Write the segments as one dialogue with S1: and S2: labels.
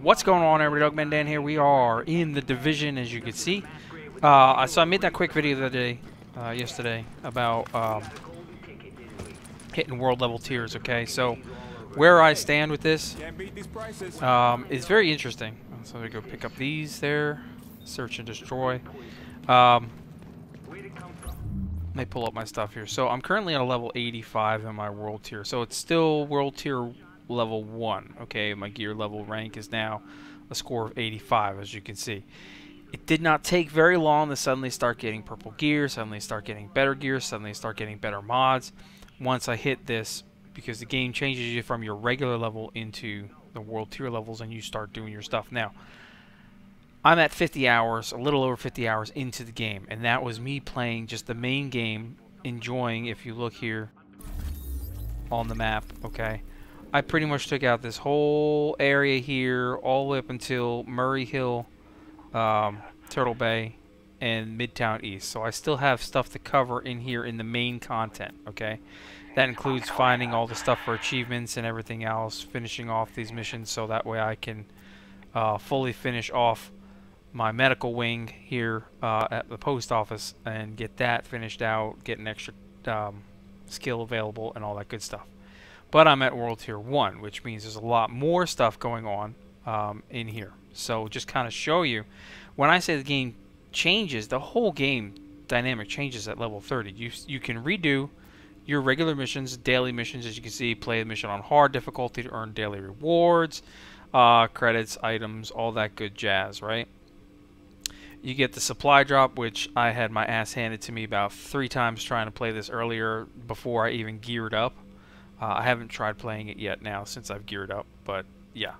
S1: What's going on, everybody? Dogman Dan here. We are in the division, as you can see. Uh, so I made that quick video the other day, uh, yesterday, about um, hitting world level tiers. Okay, so where I stand with this um, is very interesting. So we go pick up these there, search and destroy. Um, let me pull up my stuff here. So I'm currently at a level 85 in my world tier. So it's still world tier level 1. Okay, my gear level rank is now a score of 85, as you can see. It did not take very long to suddenly start getting purple gear, suddenly start getting better gear, suddenly start getting better mods. Once I hit this, because the game changes you from your regular level into the world tier levels and you start doing your stuff. Now, I'm at 50 hours, a little over 50 hours into the game, and that was me playing just the main game, enjoying, if you look here on the map, okay, I pretty much took out this whole area here all the way up until Murray Hill, um, Turtle Bay, and Midtown East. So I still have stuff to cover in here in the main content, okay? That includes finding all the stuff for achievements and everything else, finishing off these missions so that way I can uh, fully finish off my medical wing here uh, at the post office and get that finished out, get an extra um, skill available and all that good stuff. But I'm at World Tier 1, which means there's a lot more stuff going on um, in here. So just kind of show you, when I say the game changes, the whole game dynamic changes at level 30. You, you can redo your regular missions, daily missions, as you can see, play the mission on hard difficulty to earn daily rewards, uh, credits, items, all that good jazz, right? You get the supply drop, which I had my ass handed to me about three times trying to play this earlier before I even geared up. Uh, I haven't tried playing it yet now since I've geared up, but yeah.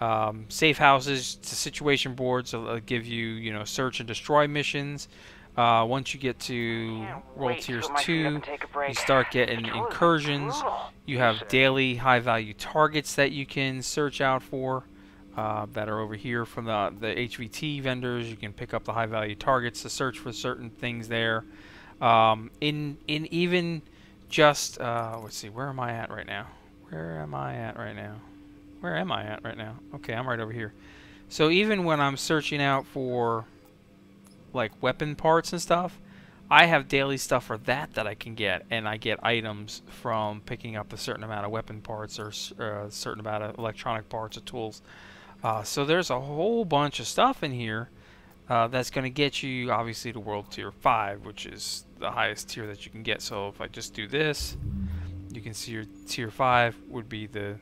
S1: Um, safe houses, the situation boards will give you, you know, search and destroy missions. Uh, once you get to World Tiers 2, you start getting incursions. You have daily high-value targets that you can search out for uh, that are over here from the, the HVT vendors. You can pick up the high-value targets to search for certain things there. Um, in in even just, uh, let's see, where am I at right now? Where am I at right now? Where am I at right now? Okay, I'm right over here. So even when I'm searching out for, like, weapon parts and stuff, I have daily stuff for that that I can get, and I get items from picking up a certain amount of weapon parts or uh, a certain amount of electronic parts or tools. Uh, so there's a whole bunch of stuff in here uh, that's going to get you obviously to world tier 5 which is the highest tier that you can get. So if I just do this you can see your tier 5 would be the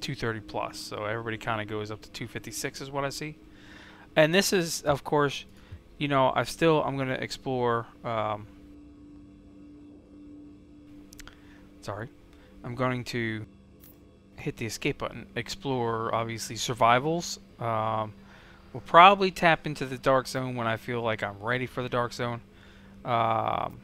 S1: 230 plus. So everybody kind of goes up to 256 is what I see. And this is of course you know I still I'm going to explore um, sorry I'm going to hit the escape button explore obviously survivals. Um, We'll probably tap into the Dark Zone when I feel like I'm ready for the Dark Zone. Um,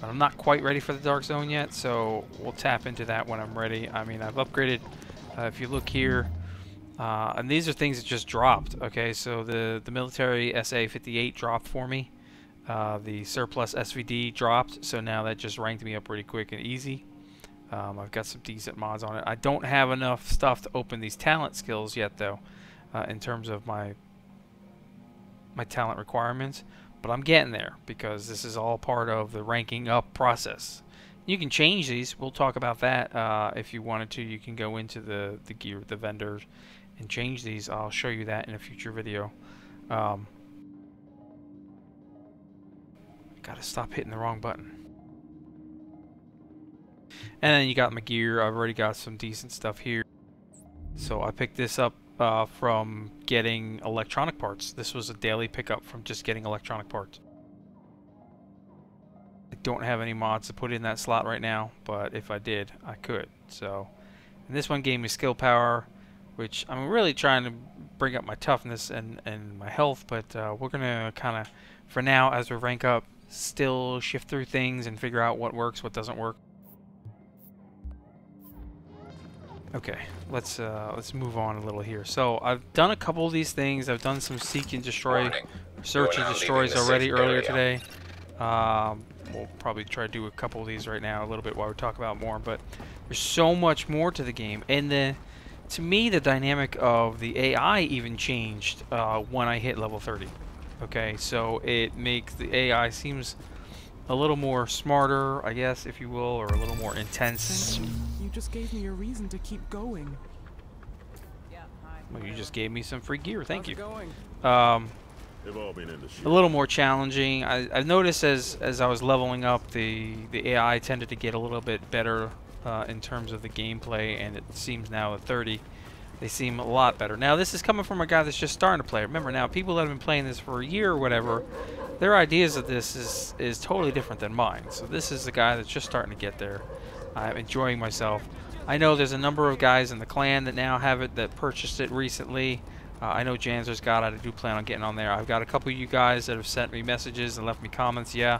S1: but I'm not quite ready for the Dark Zone yet, so we'll tap into that when I'm ready. I mean, I've upgraded. Uh, if you look here, uh, and these are things that just dropped. Okay, so the the military SA-58 dropped for me. Uh, the surplus SVD dropped, so now that just ranked me up pretty quick and easy. Um, I've got some decent mods on it. I don't have enough stuff to open these talent skills yet, though, uh, in terms of my my talent requirements. But I'm getting there because this is all part of the ranking up process. You can change these. We'll talk about that uh, if you wanted to. You can go into the the gear, the vendors, and change these. I'll show you that in a future video. Um, gotta stop hitting the wrong button. And then you got my gear. I've already got some decent stuff here. So I picked this up uh, from getting electronic parts. This was a daily pickup from just getting electronic parts. I don't have any mods to put in that slot right now, but if I did, I could. So, and this one gave me skill power, which I'm really trying to bring up my toughness and, and my health, but uh, we're going to kind of, for now, as we rank up, still shift through things and figure out what works, what doesn't work. Okay, let's uh, let's move on a little here. So I've done a couple of these things. I've done some seek and destroy, search and destroys already earlier today. Um, we'll probably try to do a couple of these right now, a little bit while we talk about more. But there's so much more to the game, and the to me the dynamic of the AI even changed uh, when I hit level 30. Okay, so it makes the AI seems a little more smarter, I guess, if you will, or a little more intense.
S2: Thank you. You just gave me a reason to keep going.
S1: Well, you just gave me some free gear. Thank
S2: How's
S1: you.
S2: it going?
S1: Um,
S3: They've all been in the ship.
S1: a little more challenging. I, I've noticed as as I was leveling up, the the AI tended to get a little bit better uh, in terms of the gameplay, and it seems now at 30, they seem a lot better. Now this is coming from a guy that's just starting to play. Remember now, people that have been playing this for a year or whatever, their ideas of this is is totally different than mine. So this is the guy that's just starting to get there. I'm enjoying myself. I know there's a number of guys in the clan that now have it that purchased it recently. Uh, I know Janzer's got it. I do plan on getting on there. I've got a couple of you guys that have sent me messages and left me comments. Yeah,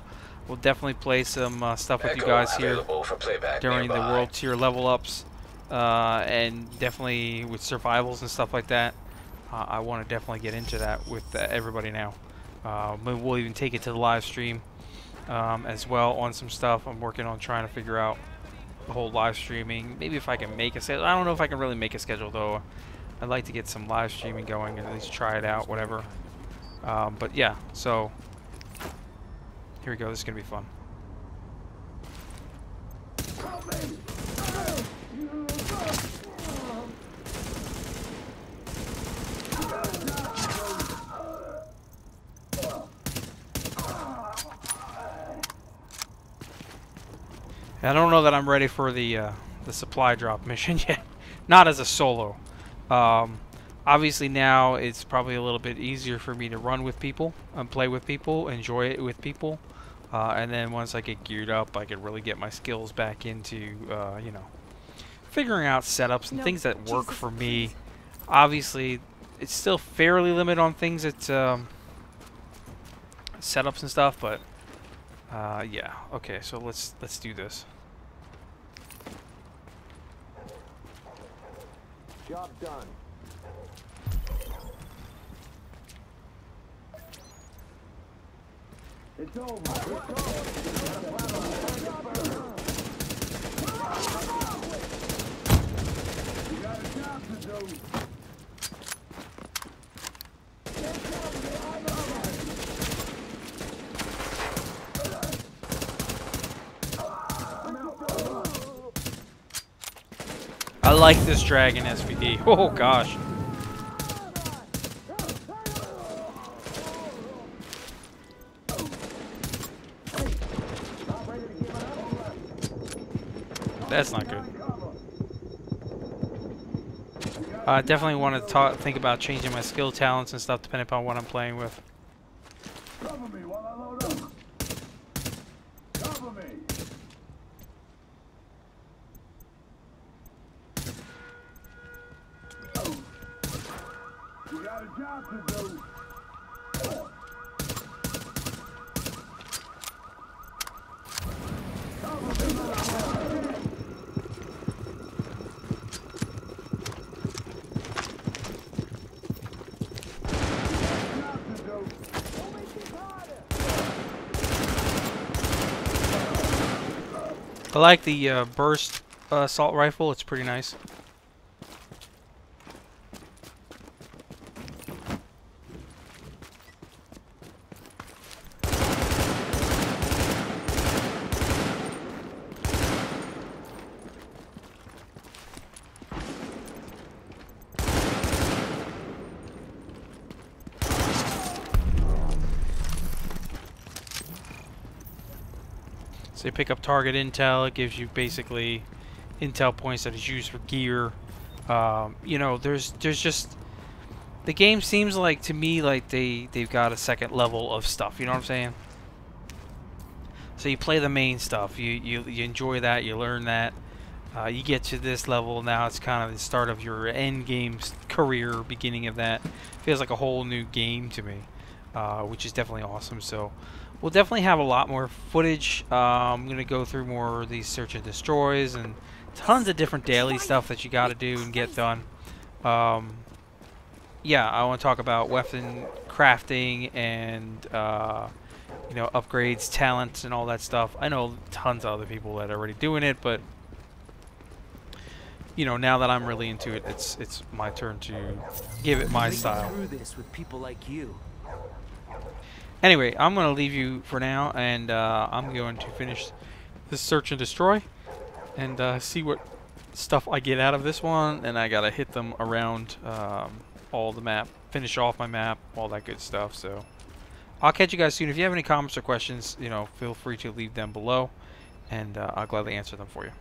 S1: we'll definitely play some uh, stuff with you guys here
S4: available for playback
S1: during the world tier level ups, uh, and definitely with survivals and stuff like that. Uh, I want to definitely get into that with uh, everybody now. Uh, maybe we'll even take it to the live stream um, as well on some stuff. I'm working on trying to figure out the whole live streaming. Maybe if I can make a schedule. I don't know if I can really make a schedule though. I'd like to get some live streaming going and at least try it out, whatever. Um, but yeah, so here we go. This is gonna be fun. I don't know that I'm ready for the uh, the supply drop mission yet. Not as a solo. Um, obviously now it's probably a little bit easier for me to run with people and play with people, enjoy it with people, uh, and then once I get geared up, I can really get my skills back into uh, you know figuring out setups and
S2: No,
S1: things that work
S2: Jesus
S1: for me. Obviously, it's still fairly limited on things that um, setups and stuff, but uh, yeah. Okay, so let's let's do this.
S5: Job done. It's over. It's over. You got a job to do.
S1: Like this Dragunov SVD. Oh gosh. That's not good. I definitely want to talk, think about changing my skill talents and stuff depending upon what I'm playing with.
S5: Cover me while I load up. Cover me. You
S1: I like the uh, burst uh, assault rifle. It's pretty nice. So you pick up target intel. It gives you basically intel points that is used for gear. Um, you know, there's there's just the game seems like to me like they they've got a second level of stuff. You know what I'm saying? So you play the main stuff. You you, you enjoy that. You learn that. Uh, you get to this level now. It's kind of the start of your end game career, beginning of that. Feels like a whole new game to me, uh, which is definitely awesome. So we'll definitely have a lot more footage. Uh, I'm gonna go through more of these search and destroys and tons of different daily stuff that you got to do and get done. Um, yeah, I want to talk about weapon crafting and uh, you know, upgrades, talents, and all that stuff. I know tons of other people that are already doing it, but you know, now that I'm really into it, it's it's my turn to give it my style.
S3: Through this with people like you.
S1: Anyway, I'm going to leave you for now, and uh, I'm going to finish this search and destroy, and uh, see what stuff I get out of this one. And I got to hit them around um, all the map, finish off my map, all that good stuff. So I'll catch you guys soon. If you have any comments or questions, you know, feel free to leave them below, and uh, I'll gladly answer them for you.